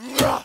Ah!